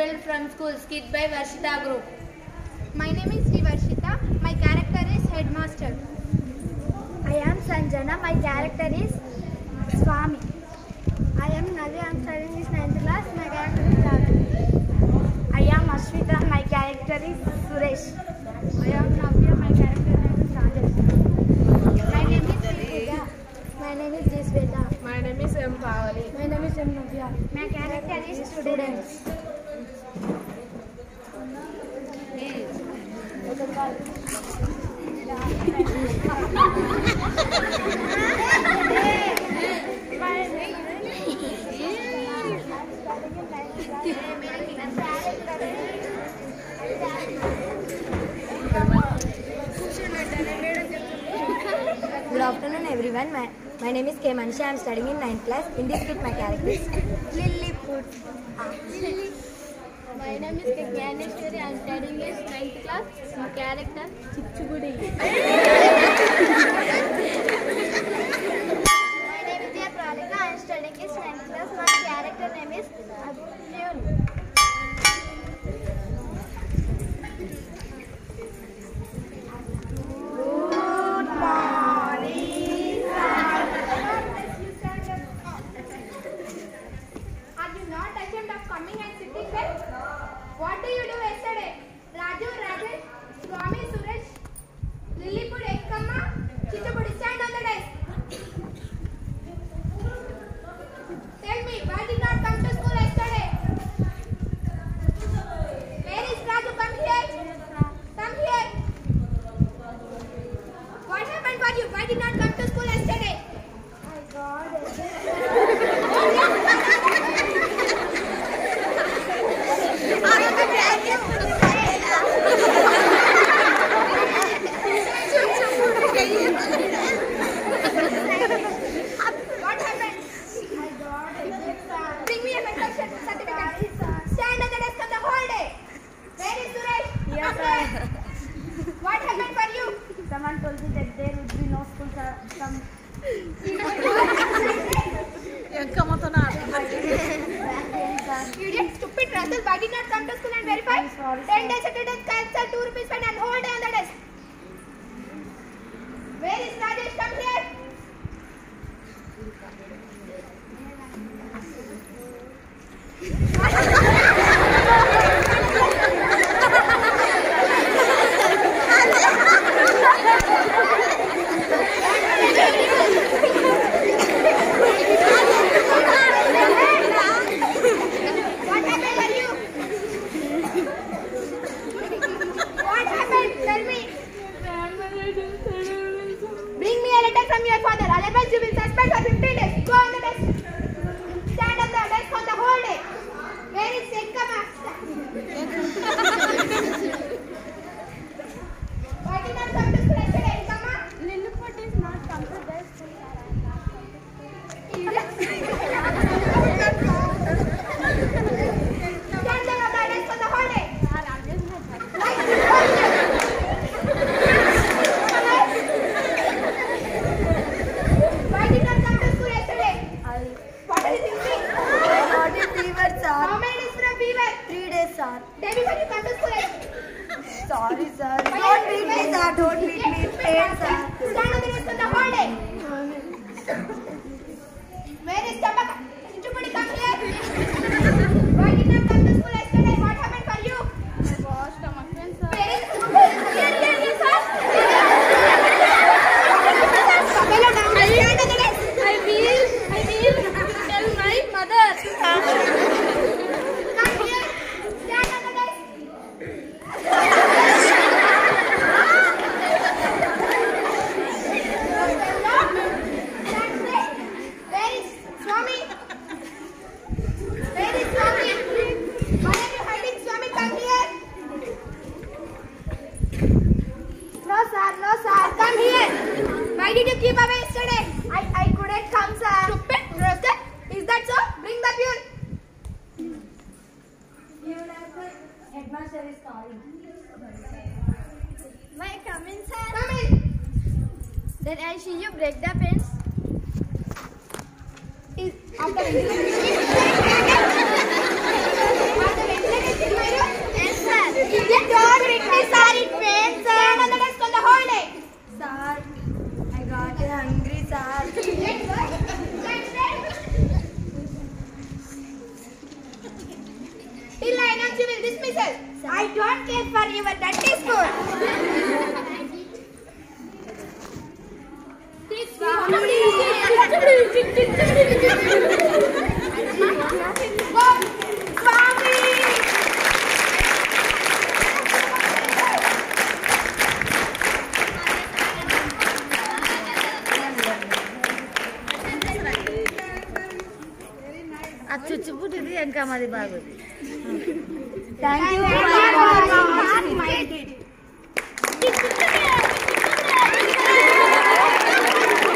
expelled from school. Skit by Varshita Group. My name is Sri Varshita. My character is headmaster. I am Sanjana. My character is Swami. I am Navi. I am studying this 9th class. My character is Raju. I am Ashwita. My character is Suresh. I am Navya. My character name is Rajesh. My name is Sripuja. My name is Jisveta. My name is Empowari. My name is M. Navya. My character is students. Good afternoon, everyone. My, my name is K. Manisha. I am studying in 9th class. In this kit, my character is. My name ah. My name is Jnaneshwari I'm ten years ninth class మా character చిచ్చుగుడి coming and sitting there? What do you do yesterday? Raju, Rajesh, Swami, Suresh, Lilliput, Ekkamma, Chichupudi, stand on the desk. Some stupid Russell, why did not come to school and verify? 10 days attendance cancel, 2 rupees fine and hold day on the desk. Letter from your father. Otherwise, you will suspend for 15 days. Go on the desk. Stand on the desk on the whole day. Where is? Why did not come to school yesterday, Sekkama? Lilliput is not come to their school. Stand there on the desk on the whole day. Why did not come to school yesterday? What are you thinking? Got a fever, How sir. many days from fever? Three days, sir. Day before you come to school yesterday. Sorry, sir. Why Don't are beat you me, sir. Don't beat me. Pain, sir. Stand on the desk on the whole day. Where is Tabaka? Chichupudi, come here. Why did not come to school yesterday? What happened for you? Where is Here, here, here, sir. Hello, down. Stand on the desk. I will, I will tell my mother. Come here. Stand on the desk. Stand there. Where is Swami? Where is Swami? Why are you hiding, Swami? Come here. No, sir. No, sir. Come here. Why did you keep away yesterday? I, I couldn't come, sir. Stupid. Rascal. Is that so? Bring the pure. Headmaster is calling. Come in, sir? Come in. Then I see you break the pens. Is after for your dirty school. అది చుచ్చిపుట్టింది ఇంకా మాది బాగుంది Thank you. one-minded